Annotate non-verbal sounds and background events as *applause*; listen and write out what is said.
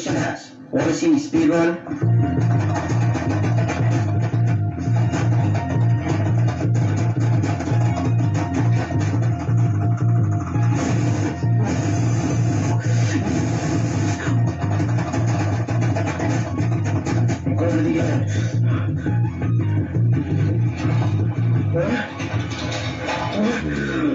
Operation Hatch, Wanna see me speedrun? *laughs*